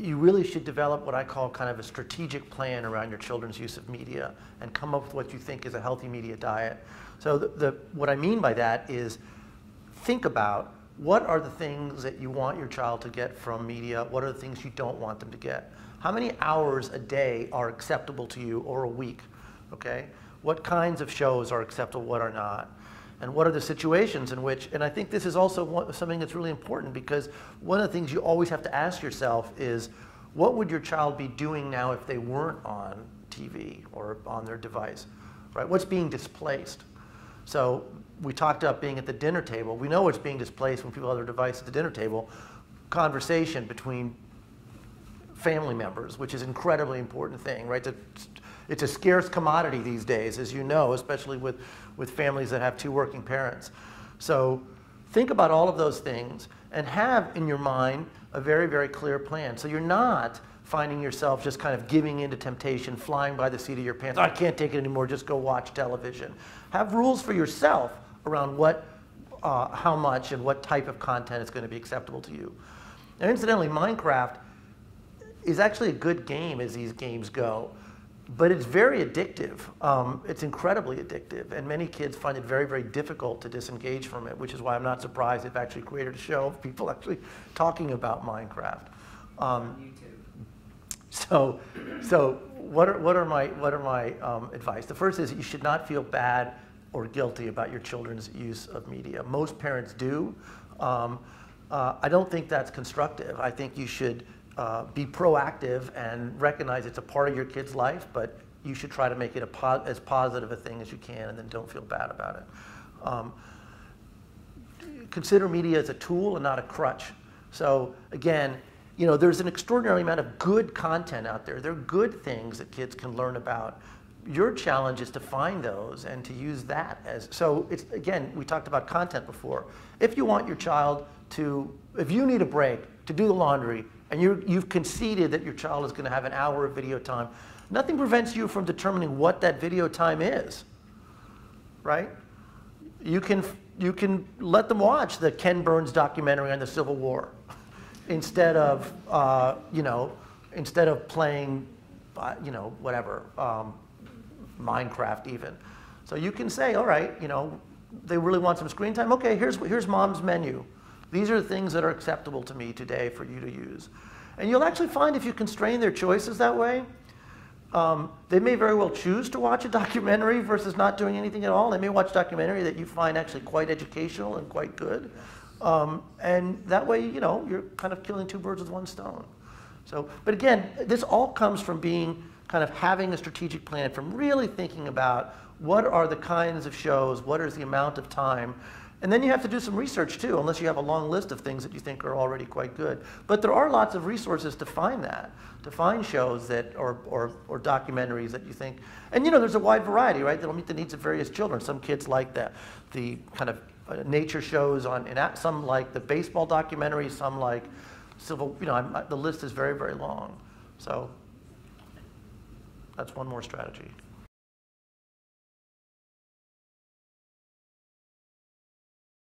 you really should develop what I call kind of a strategic plan around your children's use of media and come up with what you think is a healthy media diet. So the, the, what I mean by that is think about what are the things that you want your child to get from media, what are the things you don't want them to get. How many hours a day are acceptable to you or a week, okay? What kinds of shows are acceptable, what are not? And what are the situations in which, and I think this is also something that's really important because one of the things you always have to ask yourself is, what would your child be doing now if they weren't on TV or on their device, right? What's being displaced? So we talked about being at the dinner table. We know what's being displaced when people have their device at the dinner table. Conversation between family members, which is an incredibly important thing, right? It's a, scarce commodity these days, as you know, especially with, with families that have two working parents. So think about all of those things and have in your mind a very, very clear plan. So you're not finding yourself just kind of giving in to temptation, flying by the seat of your pants. I can't take it anymore, just go watch television. Have rules for yourself around what, uh, how much and what type of content is going to be acceptable to you. And incidentally, Minecraft is actually a good game as these games go, but it's very addictive. Um, it's incredibly addictive, and many kids find it very, very difficult to disengage from it, which is why I'm not surprised they've actually created a show of people actually talking about Minecraft. Um, so, so what are, what are my, what are my um, advice? The first is you should not feel bad or guilty about your children's use of media. Most parents do. Um, uh, I don't think that's constructive. I think you should uh, be proactive and recognize it's a part of your kid's life, but you should try to make it po as positive a thing as you can and then don't feel bad about it. Um, consider media as a tool and not a crutch. So again, you know, there's an extraordinary amount of good content out there. There are good things that kids can learn about. Your challenge is to find those and to use that as, so it's, again, we talked about content before. If you want your child to, if you need a break to do the laundry and you you've conceded that your child is going to have an hour of video time, nothing prevents you from determining what that video time is, right? You can, you can let them watch the Ken Burns documentary on the Civil War instead of, uh, you know, instead of playing, uh, you know, whatever, um, Minecraft even. So you can say, all right, you know, they really want some screen time. Okay, here's, here's mom's menu. These are things that are acceptable to me today for you to use. And you'll actually find if you constrain their choices that way, um, they may very well choose to watch a documentary versus not doing anything at all. They may watch documentary that you find actually quite educational and quite good. Um, and that way, you know, you're kind of killing two birds with one stone. So, but again, this all comes from being kind of having a strategic plan, from really thinking about what are the kinds of shows, what is the amount of time, and then you have to do some research too, unless you have a long list of things that you think are already quite good. But there are lots of resources to find that, to find shows that, or, or, or documentaries that you think, and you know, there's a wide variety, right, that'll meet the needs of various children. Some kids like the, the kind of uh, nature shows on, and some like the baseball documentaries, some like civil, you know, I'm, the list is very, very long. So that's one more strategy.